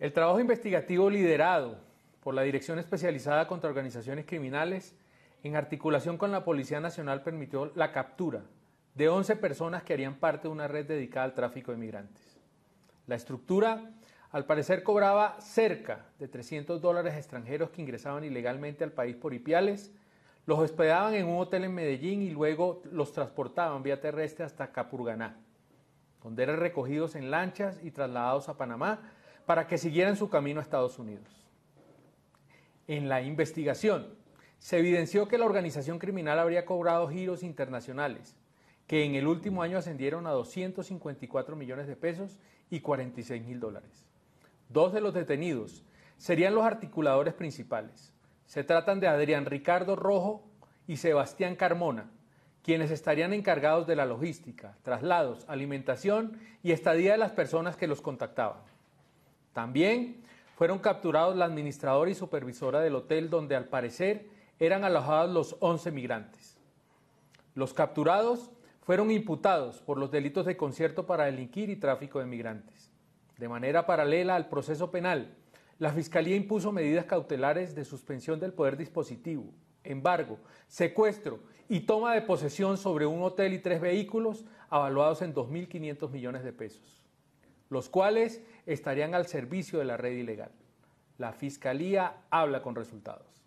El trabajo investigativo liderado por la Dirección Especializada contra Organizaciones Criminales, en articulación con la Policía Nacional, permitió la captura de 11 personas que harían parte de una red dedicada al tráfico de migrantes. La estructura, al parecer, cobraba cerca de 300 dólares extranjeros que ingresaban ilegalmente al país por Ipiales, los hospedaban en un hotel en Medellín y luego los transportaban vía terrestre hasta Capurganá, donde eran recogidos en lanchas y trasladados a Panamá para que siguieran su camino a Estados Unidos. En la investigación se evidenció que la organización criminal habría cobrado giros internacionales, que en el último año ascendieron a 254 millones de pesos y 46 mil dólares. Dos de los detenidos serían los articuladores principales. Se tratan de Adrián Ricardo Rojo y Sebastián Carmona, quienes estarían encargados de la logística, traslados, alimentación y estadía de las personas que los contactaban. También fueron capturados la administradora y supervisora del hotel donde al parecer eran alojados los 11 migrantes. Los capturados fueron imputados por los delitos de concierto para delinquir y tráfico de migrantes. De manera paralela al proceso penal, la Fiscalía impuso medidas cautelares de suspensión del poder dispositivo, embargo, secuestro y toma de posesión sobre un hotel y tres vehículos avaluados en 2.500 millones de pesos los cuales estarían al servicio de la red ilegal. La Fiscalía habla con resultados.